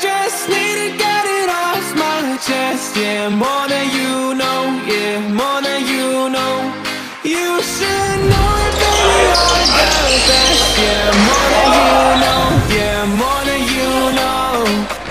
just need to get it off my chest. Yeah, more than you know, yeah, more than you know. You should know that you're the best. Yeah, more than you know, yeah, more than you know.